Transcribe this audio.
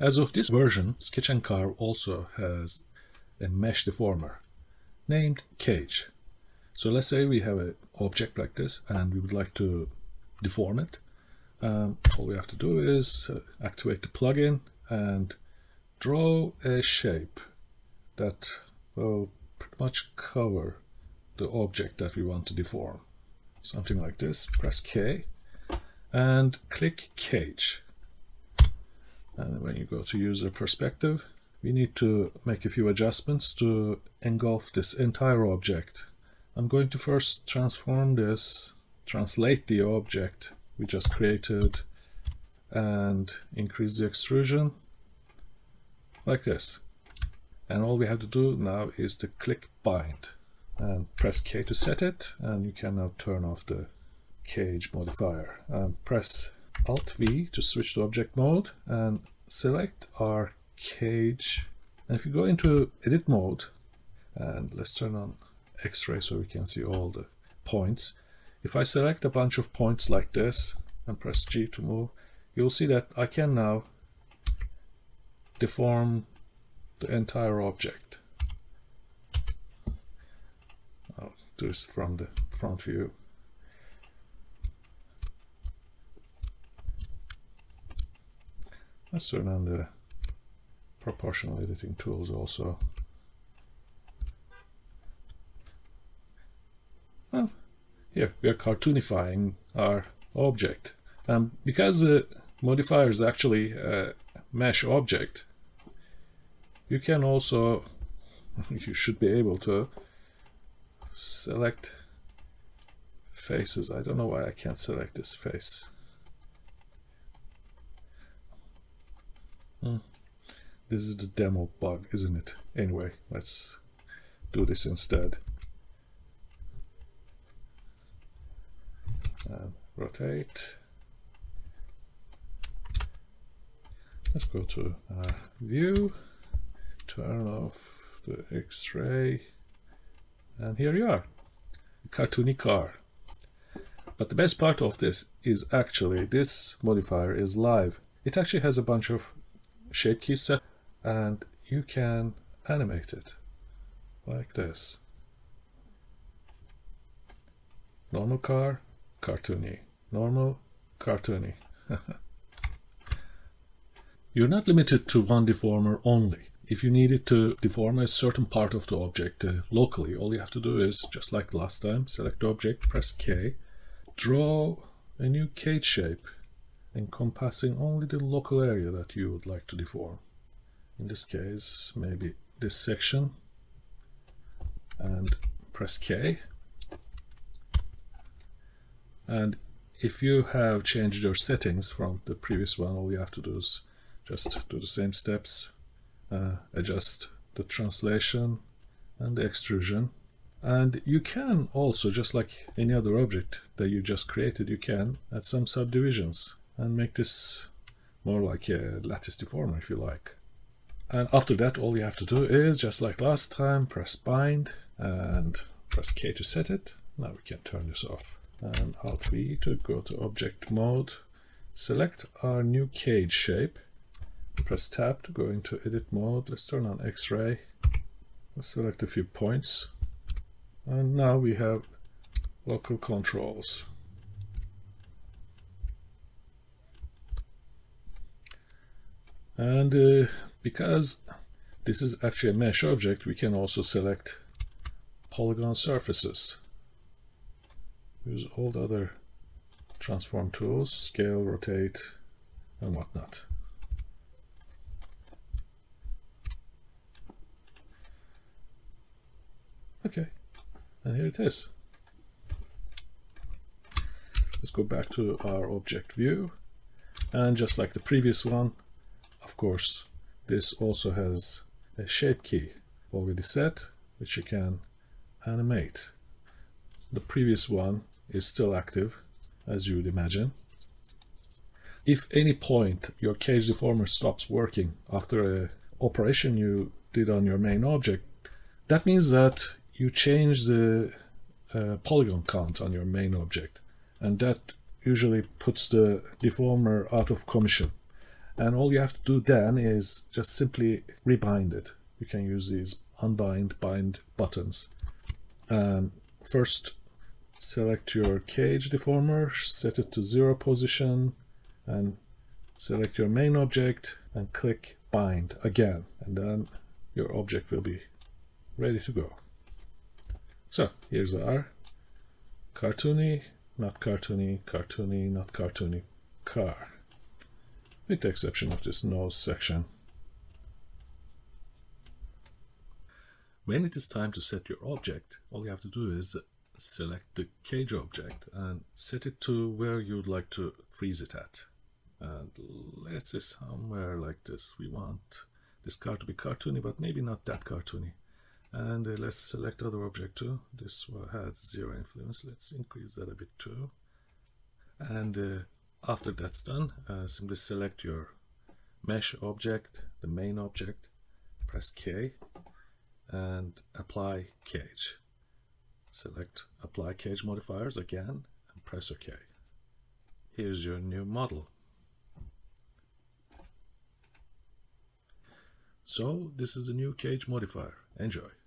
As of this version, Sketch and Carve also has a mesh deformer named Cage. So let's say we have an object like this and we would like to deform it. Um, all we have to do is uh, activate the plugin and draw a shape that will pretty much cover the object that we want to deform. Something like this. Press K and click Cage. And when you go to user perspective, we need to make a few adjustments to engulf this entire object. I'm going to first transform this, translate the object we just created and increase the extrusion like this. And all we have to do now is to click bind and press K to set it and you can now turn off the cage modifier. And press Alt V to switch to object mode and select our cage. And if you go into edit mode and let's turn on x-ray so we can see all the points. If I select a bunch of points like this and press G to move, you'll see that I can now deform the entire object. I'll do this from the front view. Let's turn on the proportional editing tools also. Well, here we are cartoonifying our object. Um, because the modifier is actually a mesh object, you can also, you should be able to select faces. I don't know why I can't select this face. Hmm. This is the demo bug, isn't it? Anyway, let's do this instead. And rotate. Let's go to uh, view, turn off the X-ray, and here you are, cartoony car. But the best part of this is actually this modifier is live. It actually has a bunch of shape keys set and you can animate it like this. Normal car, cartoony. Normal, cartoony. You're not limited to one deformer only. If you needed to deform a certain part of the object uh, locally, all you have to do is, just like last time, select object, press K, draw a new cage shape encompassing only the local area that you would like to deform. In this case, maybe this section, and press K. And if you have changed your settings from the previous one, all you have to do is just do the same steps, uh, adjust the translation and the extrusion. And you can also, just like any other object that you just created, you can add some subdivisions and make this more like a lattice deformer if you like. And after that, all you have to do is, just like last time, press bind and press K to set it. Now we can turn this off. And Alt V to go to object mode. Select our new cage shape. Press tab to go into edit mode. Let's turn on X-ray. Select a few points. And now we have local controls. And uh, because this is actually a mesh object, we can also select polygon surfaces. Use all the other transform tools, scale, rotate, and whatnot. Okay, and here it is. Let's go back to our object view. And just like the previous one, of course, this also has a shape key already set, which you can animate. The previous one is still active, as you would imagine. If any point your cage deformer stops working after a operation you did on your main object, that means that you change the uh, polygon count on your main object, and that usually puts the deformer out of commission And all you have to do then is just simply rebind it. You can use these unbind, bind buttons. Um, first, select your cage deformer, set it to zero position, and select your main object and click bind again. And then your object will be ready to go. So here's our cartoony, not cartoony, cartoony, not cartoony car. With the exception of this nose section. When it is time to set your object, all you have to do is select the cage object and set it to where you'd like to freeze it at. And let's say somewhere like this. We want this car to be cartoony, but maybe not that cartoony. And uh, let's select other object too. This one has zero influence. Let's increase that a bit too. And uh, after that's done, uh, simply select your mesh object, the main object, press K, and apply cage. Select apply cage modifiers again and press OK. Here's your new model. So this is the new cage modifier. Enjoy.